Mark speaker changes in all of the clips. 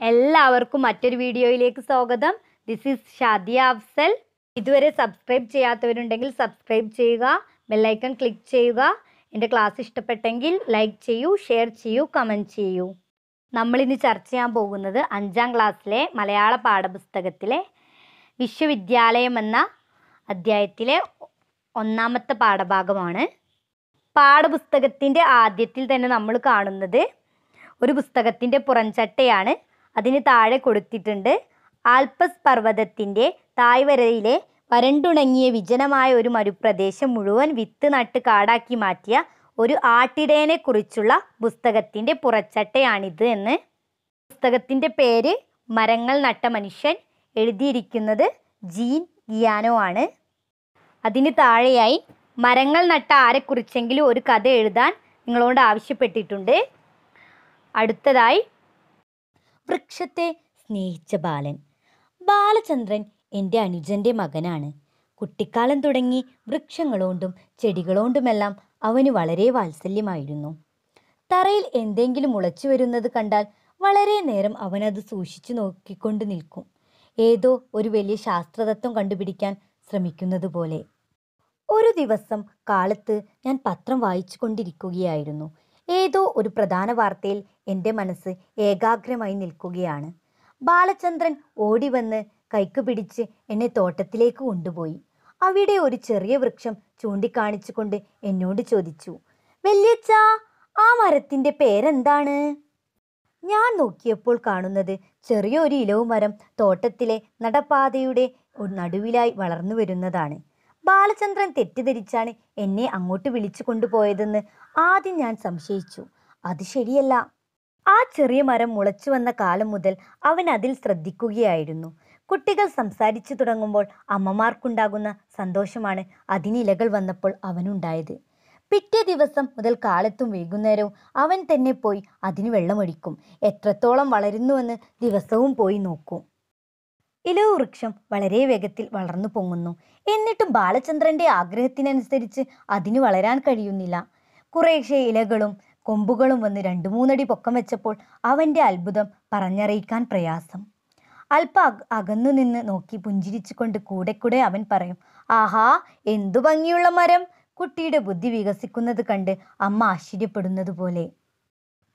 Speaker 1: എല്ലാവർക്കും മറ്റൊരു വീഡിയോയിലേക്ക് സ്വാഗതം. This is Shadiya Afsal. ഇതുവരെ സബ്സ്ക്രൈബ് ചെയ്യാത്തവരുണ്ടെങ്കിൽ സബ്സ്ക്രൈബ് ചെയ്യുക ബെല്ലൈക്കൺ ക്ലിക്ക് ചെയ്യുക. എന്റെ ക്ലാസ് ഇഷ്ടപ്പെട്ടെങ്കിൽ ലൈക്ക് ചെയ്യൂ ഷെയർ ചെയ്യൂ കമന്റ് ചെയ്യൂ. നമ്മളിന്ന് ചർച്ച ചെയ്യാൻ പോകുന്നത് അഞ്ചാം ക്ലാസ്സിലെ മലയാള പാഠപുസ്തകത്തിലെ വിശ്വവിദ്യാലയം എന്ന അധ്യായത്തിലെ ഒന്നാമത്തെ പാഠഭാഗമാണ്. പാഠപുസ്തകത്തിന്റെ ആദ്യത്തിൽ തന്നെ നമ്മൾ കാണുന്നത് ഒരു പുസ്തകത്തിന്റെ പുറംചട്ടയാണ് അതിന് താഴെ കൊടുത്തിട്ടുണ്ട്. ആൽപ്പസ് പർവതത്തിന്റെ തായ്വരയിലെ വരണ്ടുണങ്ങിയ വിജനമായ ഒരു മരുപ്രദേശം മുഴുവൻ വിത്ത് നട്ട് കാടാക്കി മാറ്റിയ ഒരു ആട്ടിടയനെക്കുറിച്ചുള്ള പുസ്തകത്തിന്റെ പുറച്ചട്ടയാണിത് എന്ന് പുസ്തകത്തിന്റെ പേര് മരങ്ങൾ നട്ട മനുഷ്യൻ എഴുതിയിരിക്കുന്നത് ജീൻ ഗിയാനോ ആണ്. അതിന് താഴെയായി മരങ്ങൾ നട്ട ആരെക്കുറിച്ചെങ്കിലും ഒരു കഥ എഴുതാൻ നിങ്ങളോട് ആവശ്യപ്പെട്ടിട്ടുണ്ട്. അടുത്തതായി വൃക്ഷത്തെ സ്നേഹിച്ച ബാലൻ. ബാലചന്ദ്രൻ എന്റെ അനുജന്റെ മകനാണ്. കുട്ടിക്കാലം തുടങ്ങി വൃക്ഷങ്ങളോണ്ടും ചെടികളോണ്ടുമെല്ലാം അവന് വളരെ വാത്സല്യമായിരുന്നു. തറയിൽ എന്തെങ്കിലും മുളച്ചു വരുന്നത് കണ്ടാൽ വളരെ നേരം അവനത് സൂക്ഷിച്ചു നോക്കിക്കൊണ്ട് നിൽക്കും. ഏതോ ഒരു വലിയ ശാസ്ത്രതത്വം കണ്ടുപിടിക്കാൻ ശ്രമിക്കുന്നത് പോലെ. ഒരു ദിവസം കാലത്ത് ഞാൻ പത്രം വായിച്ചു കൊണ്ടിരിക്കുകയായിരുന്നു ഏതോ ഒരു പ്രധാന വാർത്തയിൽ എന്റെ മനസ്സ് ഏകാഗ്രമായി നിൽക്കുകയാണ്. ബാലചന്ദ്രൻ ഓടിവന്ന് കൈക്ക് പിടിച്ച് എന്നെ തോട്ടത്തിലേക്ക് കൊണ്ടുപോയി. അവിടെ ഒരു ചെറിയ വൃക്ഷം ചൂണ്ടിക്കാണിച്ചുകൊണ്ട് എന്നോട് ചോദിച്ചു വല്യച്ച ആ മരത്തിന്റെ പേരെന്താണ്? ഞാൻ നോക്കിയപ്പോൾ കാണുന്നത് ചെറിയൊരു ഇലവ് മരം തോട്ടത്തിലെ നടപ്പാതയുടെ നടുവിലായി വളർന്നു വരുന്നതാണ്. ബാലചന്ദ്രൻ തെറ്റിദ്ധരിച്ചാണ് എന്നെ അങ്ങോട്ട് വിളിച്ചു കൊണ്ടുപോയതെന്ന് ആദ്യം ഞാൻ സംശയിച്ചു. അത് ശരിയല്ല. ആ ചെറിയ മരം മുളച്ചു വന്ന കാലം മുതൽ അവൻ അതിൽ ശ്രദ്ധിക്കുകയായിരുന്നു. കുട്ടികൾ സംസാരിച്ചു തുടങ്ങുമ്പോൾ അമ്മമാർക്കുണ്ടാകുന്ന സന്തോഷമാണ് അതിനിലകൾ വന്നപ്പോൾ അവനുണ്ടായത്. പിറ്റേ ദിവസം മുതൽ കാലത്തും വൈകുന്നേരവും അവൻ തന്നെ പോയി അതിന് വെള്ളമൊഴിക്കും. എത്രത്തോളം വളരുന്നുവെന്ന് ദിവസവും പോയി നോക്കും. ഇലവ് വൃക്ഷം വളരെ വേഗത്തിൽ വളർന്നു പൊങ്ങുന്നു. എന്നിട്ടും ബാലചന്ദ്രന്റെ ആഗ്രഹത്തിനനുസരിച്ച് അതിന് വളരാൻ കഴിയുന്നില്ല. കുറേശ്ശെ ഇലകളും കൊമ്പുകളും വന്ന് രണ്ടു മൂന്നടി പൊക്കം വെച്ചപ്പോൾ അവന്റെ അത്ഭുതം പറഞ്ഞറിയിക്കാൻ പ്രയാസം. അല്പ അക അകന്നു നിന്ന് നോക്കി പുഞ്ചിരിച്ചുകൊണ്ട് കൂടെ കൂടെ അവൻ പറയും ആഹാ എന്തു ഭംഗിയുള്ള മരം! കുട്ടിയുടെ ബുദ്ധി വികസിക്കുന്നത് കണ്ട് അമ്മ ആശ്ചര്യപ്പെടുന്നത് പോലെ.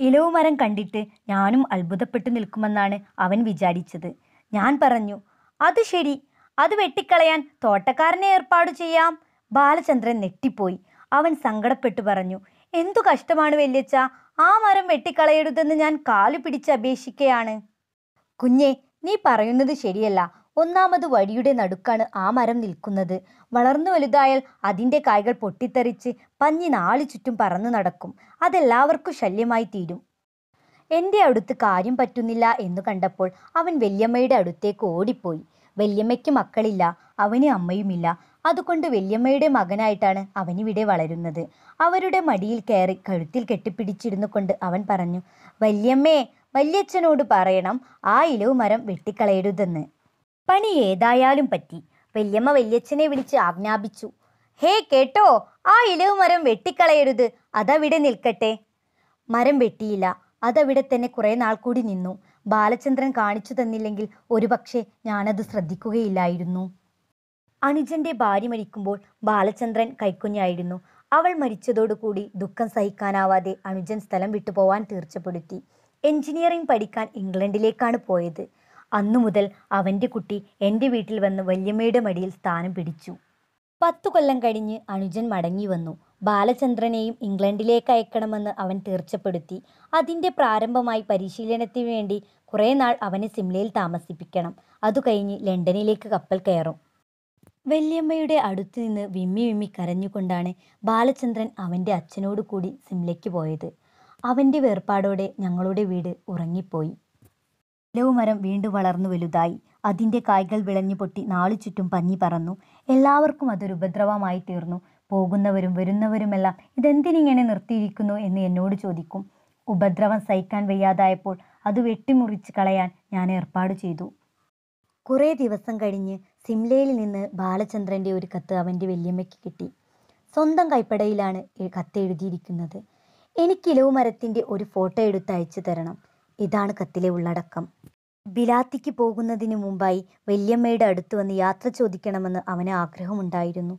Speaker 1: ഇലവു മരം കണ്ടിട്ട് ഞാനും അത്ഭുതപ്പെട്ടു നിൽക്കുമെന്നാണ് അവൻ വിചാരിച്ചത്. ഞാൻ പറഞ്ഞു അത് ശരി അത് വെട്ടിക്കളയാൻ തോട്ടക്കാരനെ ഏർപ്പാട് ചെയ്യാം. ബാലചന്ദ്രൻ നെട്ടിപ്പോയി അവൻ സങ്കടപ്പെട്ടു പറഞ്ഞു എന്തു കഷ്ടമാണ് വല്യച്ഛ ആ മരം വെട്ടിക്കളയരുതെന്ന് ഞാൻ കാലു പിടിച്ച് അപേക്ഷിക്കുകയാണ് കുഞ്ഞെ നീ പറയുന്നത് ശരിയല്ല. ഒന്നാമത് വഴിയുടെ നടുക്കാണ് ആ മരം നിൽക്കുന്നത്. വളർന്നു വലുതായാൽ അതിന്റെ കായ്കൾ പൊട്ടിത്തെറിച്ച് പഞ്ഞി നാളി ചുറ്റും പറന്നു നടക്കും. അതെല്ലാവർക്കും ശല്യമായി തീരും. എന്റെ അടുത്ത് കാര്യം പറ്റുന്നില്ല എന്ന് കണ്ടപ്പോൾ അവൻ വല്യമ്മയുടെ അടുത്തേക്ക് ഓടിപ്പോയി. വല്യമ്മയ്ക്ക് മക്കളില്ല അവന് അമ്മയുമില്ല. അതുകൊണ്ട് വല്യമ്മയുടെ മകനായിട്ടാണ് അവനിവിടെ വളരുന്നത്. അവരുടെ മടിയിൽ കയറി കഴുത്തിൽ കെട്ടിപ്പിടിച്ചിരുന്നു കൊണ്ട് അവൻ പറഞ്ഞു വല്യമ്മേ വല്യച്ഛനോട് പറയണം ആ ഇലവ് മരം വെട്ടിക്കളയരുതെന്ന്. പണി ഏതായാലും പറ്റി. വല്യമ്മ വല്യച്ഛനെ വിളിച്ച് ആജ്ഞാപിച്ചു ഹേ കേട്ടോ ആ ഇലവ് മരം വെട്ടിക്കളയരുത് അതവിടെ നിൽക്കട്ടെ. മരം വെട്ടിയില്ല അതവിടെ തന്നെ കുറേ നാൾ കൂടി നിന്നു. ബാലചന്ദ്രൻ കാണിച്ചു തന്നില്ലെങ്കിൽ ഒരുപക്ഷെ ഞാനത് ശ്രദ്ധിക്കുകയില്ലായിരുന്നു. അനുജന്റെ ഭാര്യ മരിക്കുമ്പോൾ ബാലചന്ദ്രൻ കൈക്കുഞ്ഞായിരുന്നു. അവൾ മരിച്ചതോടുകൂടി ദുഃഖം സഹിക്കാനാവാതെ അനുജൻ സ്ഥലം വിട്ടുപോവാൻ തീർച്ചപ്പെടുത്തി. എഞ്ചിനീയറിംഗ് പഠിക്കാൻ ഇംഗ്ലണ്ടിലേക്കാണ് പോയത്. അന്നു മുതൽ അവന്റെ കുട്ടി എന്റെ വീട്ടിൽ വന്ന് വല്യമ്മയുടെ മടിയിൽ സ്ഥാനം പിടിച്ചു. പത്തു കൊല്ലം കഴിഞ്ഞ് അനുജൻ മടങ്ങി വന്നു. ബാലചന്ദ്രനെയും ഇംഗ്ലണ്ടിലേക്ക് അയക്കണമെന്ന് അവൻ തീർച്ചപ്പെടുത്തി. അതിന്റെ പ്രാരംഭമായി പരിശീലനത്തിന് വേണ്ടി കുറേ നാൾ അവനെ സിംലയിൽ താമസിപ്പിക്കണം. അതു കഴിഞ്ഞ് ലണ്ടനിലേക്ക് കപ്പൽ കയറും. വല്യമ്മയുടെ അടുത്തു നിന്ന് വിമ്മി വിമ്മി കരഞ്ഞുകൊണ്ടാണ് ബാലചന്ദ്രൻ അവന്റെ അച്ഛനോട് കൂടി സിംലയ്ക്ക് പോയത്. അവന്റെ വേർപാടോടെ ഞങ്ങളുടെ വീട് ഉറങ്ങിപ്പോയി. ഇലവുമരം വീണ്ടും വളർന്നു വലുതായി. അതിന്റെ കായ്കൾ വിളഞ്ഞു പൊട്ടി നാലു ചുറ്റും പഞ്ഞി പറന്നു. എല്ലാവർക്കും അതൊരു ഉപദ്രവമായി തീർന്നു. പോകുന്നവരും വരുന്നവരുമെല്ലാം ഇതെന്തിനിങ്ങനെ നിർത്തിയിരിക്കുന്നു എന്ന് എന്നോട് ചോദിക്കും. ഉപദ്രവം സഹിക്കാൻ വയ്യാതായപ്പോൾ അത് വെട്ടിമുറിച്ച് കളയാൻ ഞാൻ ഏർപ്പാട് ചെയ്തു. കുറേ ദിവസം കഴിഞ്ഞ് സിംലയിൽ നിന്ന് ബാലചന്ദ്രന്റെ ഒരു കത്ത് അവന്റെ വല്യമ്മയ്ക്ക് കിട്ടി. സ്വന്തം കൈപ്പടയിലാണ് കത്ത് എഴുതിയിരിക്കുന്നത്. എനിക്ക് ഇലവുമരത്തിന്റെ ഒരു ഫോട്ടോ എടുത്ത് അയച്ചു തരണം. ഇതാണ് കത്തിലെ ഉള്ളടക്കം. ബിലാത്തിക്ക് പോകുന്നതിന് മുമ്പായി വല്യമ്മയുടെ അടുത്ത് വന്ന് യാത്ര ചോദിക്കണമെന്ന് അവന് ആഗ്രഹമുണ്ടായിരുന്നു.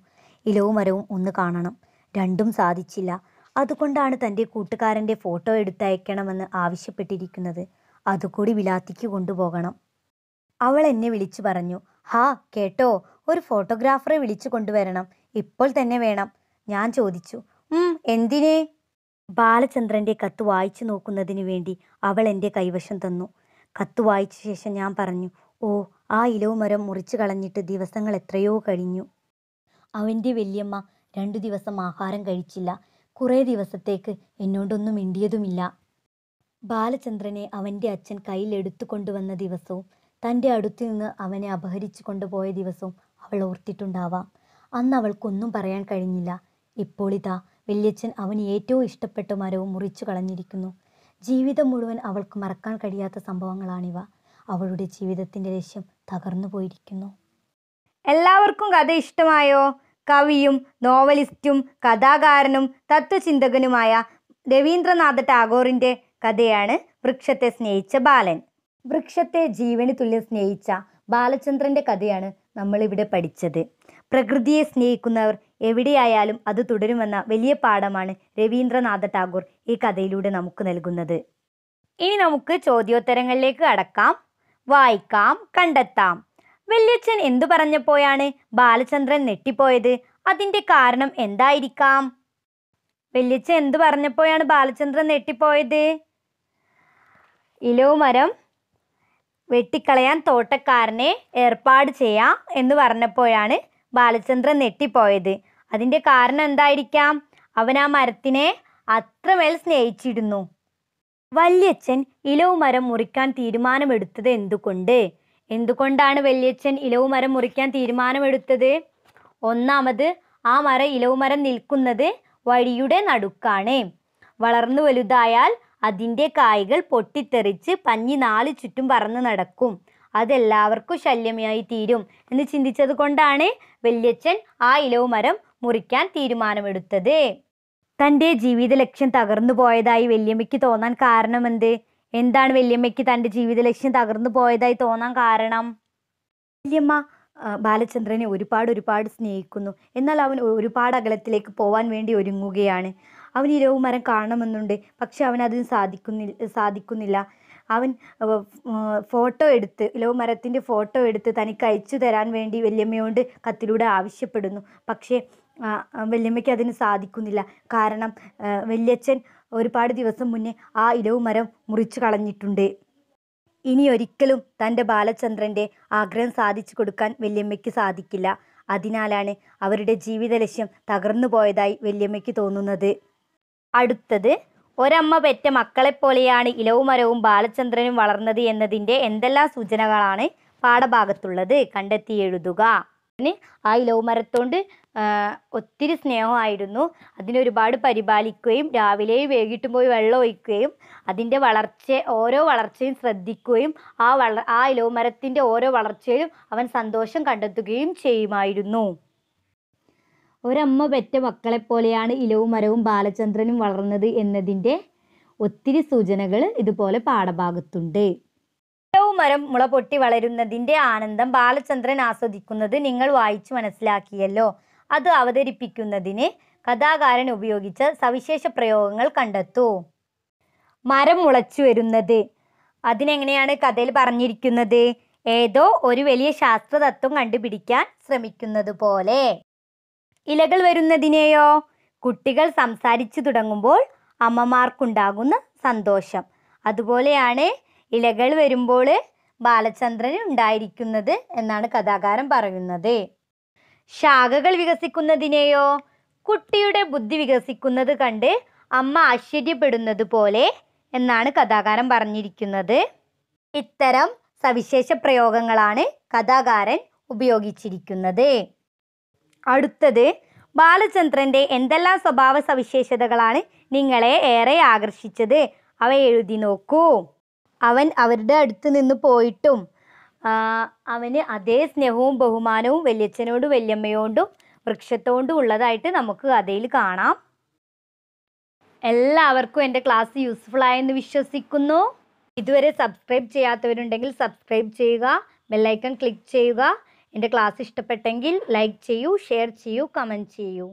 Speaker 1: ഇലവ് മരവും ഒന്ന് കാണണം. രണ്ടും സാധിച്ചില്ല. അതുകൊണ്ടാണ് തന്റെ കൂട്ടുകാരന്റെ ഫോട്ടോ എടുത്തയക്കണമെന്ന് ആവശ്യപ്പെട്ടിരിക്കുന്നത്. അതുകൂടി ബിലാത്തിക്ക് കൊണ്ടുപോകണം. അവൾ എന്നെ വിളിച്ചു പറഞ്ഞു. ഹാ കേട്ടോ. ഒരു ഫോട്ടോഗ്രാഫറെ വിളിച്ചു കൊണ്ടുവരണം. ഇപ്പോൾ തന്നെ വേണം. ഞാൻ ചോദിച്ചു. ഉം എന്തിനേ? ബാലചന്ദ്രന്റെ കത്ത് വായിച്ചു നോക്കുന്നതിന് വേണ്ടി അവൾ എന്റെ കൈവശം തന്നു. കത്ത് വായിച്ച ശേഷം ഞാൻ പറഞ്ഞു ഓ ആ ഇലവ് മരം മുറിച്ചു കളഞ്ഞിട്ട് ദിവസങ്ങൾ എത്രയോ കഴിഞ്ഞു. അവന്റെ വല്യമ്മ രണ്ടു ദിവസം ആഹാരം കഴിച്ചില്ല. കുറേ ദിവസത്തേക്ക് എന്നോടൊന്നും മിണ്ടിയതുമില്ല. ബാലചന്ദ്രനെ അവന്റെ അച്ഛൻ കയ്യിലെടുത്തു കൊണ്ടുവന്ന ദിവസവും തന്റെ അടുത്തു നിന്ന് അവനെ അപഹരിച്ചു കൊണ്ടുപോയ ദിവസവും അവൾ ഓർത്തിട്ടുണ്ടാവാം. അന്ന് അവൾക്കൊന്നും പറയാൻ കഴിഞ്ഞില്ല. ഇപ്പോൾ ഇതാ വല്യച്ഛൻ അവന് ഏറ്റവും ഇഷ്ടപ്പെട്ട മരവും മുറിച്ചു കളഞ്ഞിരിക്കുന്നു. ജീവിതം മുഴുവൻ അവൾക്ക് മറക്കാൻ കഴിയാത്ത സംഭവങ്ങളാണിവ. അവളുടെ ജീവിതത്തിന്റെ ലക്ഷ്യം തകർന്നു പോയിരിക്കുന്നു. എല്ലാവർക്കും കഥ ഇഷ്ടമായോ? കവിയും നോവലിസ്റ്റും കഥാകാരനും തത്വചിന്തകനുമായ രവീന്ദ്രനാഥ ടാഗോറിന്റെ കഥയാണ് വൃക്ഷത്തെ സ്നേഹിച്ച ബാലൻ. വൃക്ഷത്തെ ജീവന് തുല്യം സ്നേഹിച്ച ബാലചന്ദ്രന്റെ കഥയാണ് നമ്മളിവിടെ പഠിച്ചത്. പ്രകൃതിയെ സ്നേഹിക്കുന്നവർ എവിടെയായാലും അത് തുടരുമെന്ന വലിയ പാഠമാണ് രവീന്ദ്രനാഥ ടാഗോർ ഈ കഥയിലൂടെ നമുക്ക് നൽകുന്നത്. ഇനി നമുക്ക് ചോദ്യോത്തരങ്ങളിലേക്ക് കടക്കാം. വായിക്കാം കണ്ടെത്താം. വല്യച്ഛൻ എന്തു പറഞ്ഞപ്പോഴാണ് ബാലചന്ദ്രൻ നെട്ടിപ്പോയത് അതിന്റെ കാരണം എന്തായിരിക്കാം? വല്യച്ഛൻ എന്തു പറഞ്ഞപ്പോഴാണ് ബാലചന്ദ്രൻ നെട്ടിപ്പോയത് ഇലവ് മരം വെട്ടിക്കളയാൻ തോട്ടക്കാരനെ ഏർപ്പാട് ചെയ്യാം എന്ന് പറഞ്ഞപ്പോഴാണ് ബാലചന്ദ്രൻ നെട്ടിപ്പോയത് അതിന്റെ കാരണം എന്തായിരിക്കാം? അവൻ ആ മരത്തിനെ അത്രമേൽ സ്നേഹിച്ചിരുന്നു. വല്യച്ഛൻ ഇലവ് മരം മുറിക്കാൻ തീരുമാനമെടുത്തത് എന്തുകൊണ്ട്? എന്തുകൊണ്ടാണ് വല്യച്ഛൻ ഇലവ് മരം മുറിക്കാൻ തീരുമാനമെടുത്തത്? ഒന്നാമത് ആ മരം ഇലവ് മരം നിൽക്കുന്നത് വഴിയുടെ നടുക്കാണ്. വളർന്നു വലുതായാൽ അതിന്റെ കായ്കൾ പൊട്ടിത്തെറിച്ച് പഞ്ഞി നാല് ചുറ്റും പറന്ന് നടക്കും. അതെല്ലാവർക്കും ശല്യമായി തീരും എന്ന് ചിന്തിച്ചത് കൊണ്ടാണ് വല്യച്ഛൻ ആ ഇലവ് മരം മുറിക്കാൻ തീരുമാനമെടുത്തത്. തന്റെ ജീവിത ലക്ഷ്യം തകർന്നു പോയതായി വല്യമ്മയ്ക്ക് തോന്നാൻ കാരണം കാരണമെന്ത്? എന്താണ് വല്യമ്മയ്ക്ക് തന്റെ ജീവിത ലക്ഷ്യം തകർന്നു പോയതായി തോന്നാൻ കാരണം? വല്യമ്മ ബാലചന്ദ്രനെ ഒരുപാട് ഒരുപാട് സ്നേഹിക്കുന്നു. എന്നാൽ അവൻ ഒരുപാട് അകലത്തിലേക്ക് പോവാൻ വേണ്ടി ഒരുങ്ങുകയാണ്. അവൻ ഇരവ് മരം കാണണമെന്നുണ്ട്. പക്ഷെ അവൻ അതിന് സാധിക്കുന്നില്ല. സാധിക്കുന്നില്ല അവൻ ഫോട്ടോ എടുത്ത് ഇലവ് മരത്തിന്റെ ഫോട്ടോ എടുത്ത് തനിക്ക് അയച്ചു തരാൻ വേണ്ടി വല്യമ്മയോട് കത്തിലൂടെ ആവശ്യപ്പെടുന്നു. പക്ഷേ വല്യമ്മയ്ക്ക് അതിന് സാധിക്കുന്നില്ല. കാരണം വല്യച്ഛൻ ഒരുപാട് ദിവസം മുന്നേ ആ ഇലവ് മരം മുറിച്ചു കളഞ്ഞിട്ടുണ്ട്. ഇനി ഒരിക്കലും തന്റെ ബാലചന്ദ്രന്റെ ആഗ്രഹം സാധിച്ചു കൊടുക്കാൻ വല്യമ്മയ്ക്ക് സാധിക്കില്ല. അതിനാലാണ് അവരുടെ ജീവിത ലക്ഷ്യം തകർന്നു പോയതായി വല്യമ്മയ്ക്ക് തോന്നുന്നത്. അടുത്തത് ഒരമ്മ പെറ്റ മക്കളെപ്പോലെയാണ് ഇലവും മരവും ബാലചന്ദ്രനും വളർന്നത് എന്നതിന്റെ എന്തെല്ലാം സൂചനകളാണ് പാഠഭാഗത്തുള്ളത്? കണ്ടെത്തി എഴുതുക. ആ ഇലവ് മരത്തോണ്ട് ഒത്തിരി സ്നേഹമായിരുന്നു. അതിനെ ഒരുപാട് പരിപാലിക്കുകയും രാവിലെയും വൈകിട്ടും പോയി വെള്ളം ഒഴിക്കുകയും അതിന്റെ വളർച്ച ഓരോ വളർച്ചയും ശ്രദ്ധിക്കുകയും ആ വള ആ ഇലവ് മരത്തിന്റെ ഓരോ വളർച്ചയിലും അവൻ സന്തോഷം കണ്ടെത്തുകയും ചെയ്യുമായിരുന്നു. ഒരമ്മ പെറ്റ മക്കളെപ്പോലെയാണ് ഇലവും മരവും ബാലചന്ദ്രനും വളർന്നത് എന്നതിന്റെ ഒത്തിരി സൂചനകൾ ഇതുപോലെ പാഠഭാഗത്തുണ്ട്. ഇലവും മരം മുള പൊട്ടി വളരുന്നതിന്റെ ആനന്ദം ബാലചന്ദ്രൻ ആസ്വദിക്കുന്നത് നിങ്ങൾ വായിച്ചു മനസ്സിലാക്കിയല്ലോ. അത് അവതരിപ്പിക്കുന്നതിന് കഥാകാരൻ ഉപയോഗിച്ച സവിശേഷ പ്രയോഗങ്ങൾ കണ്ടെത്തൂ. മരം മുളച്ചു വരുന്നത്. അതിനെങ്ങനെയാണ് കഥയിൽ പറഞ്ഞിരിക്കുന്നത്? ഏതോ ഒരു വലിയ ശാസ്ത്രതത്വം കണ്ടുപിടിക്കാൻ ശ്രമിക്കുന്നത് പോലെ ഇലകൾ വരുന്നതിനെയോ? കുട്ടികൾ സംസാരിച്ചു തുടങ്ങുമ്പോൾ അമ്മമാർക്കുണ്ടാകുന്ന സന്തോഷം. അതുപോലെയാണ് ഇലകൾ വരുമ്പോൾ ബാലചന്ദ്രൻ ഉണ്ടായിരിക്കുന്നത് എന്നാണ് കഥാകാരൻ പറയുന്നത്. ശാഖകൾ വികസിക്കുന്നതിനെയോ? കുട്ടിയുടെ ബുദ്ധി വികസിക്കുന്നത് കണ്ട് അമ്മ ആശ്ചര്യപ്പെടുന്നത് പോലെ എന്നാണ് കഥാകാരൻ പറഞ്ഞിരിക്കുന്നത്. ഇത്തരം സവിശേഷ പ്രയോഗങ്ങളാണ് കഥാകാരൻ ഉപയോഗിച്ചിരിക്കുന്നത്. അടുത്തത് ബാലചന്ദ്രന്റെ എന്തെല്ലാം സ്വഭാവ സവിശേഷതകളാണ് നിങ്ങളെ ഏറെ ആകർഷിച്ചത്? അവ എഴുതി നോക്കൂ. അവൻ അവരുടെ അടുത്ത് നിന്ന് പോയിട്ടും അവന് അതേ സ്നേഹവും ബഹുമാനവും വല്യച്ഛനോടും വല്യമ്മയോണ്ടും വൃക്ഷത്തോണ്ടും ഉള്ളതായിട്ട് നമുക്ക് കഥയിൽ കാണാം. എല്ലാവർക്കും എന്റെ ക്ലാസ് യൂസ്ഫുൾ ആയെന്ന് വിശ്വസിക്കുന്നു. ഇതുവരെ സബ്സ്ക്രൈബ് ചെയ്യാത്തവരുണ്ടെങ്കിൽ സബ്സ്ക്രൈബ് ചെയ്യുക ബെല്ലൈക്കൺ ക്ലിക്ക് ചെയ്യുക. എന്റെ ക്ലാസ് ഇഷ്ടപ്പെട്ടെങ്കിൽ ലൈക്ക് ചെയ്യൂ ഷെയർ ചെയ്യൂ കമന്റ് ചെയ്യൂ.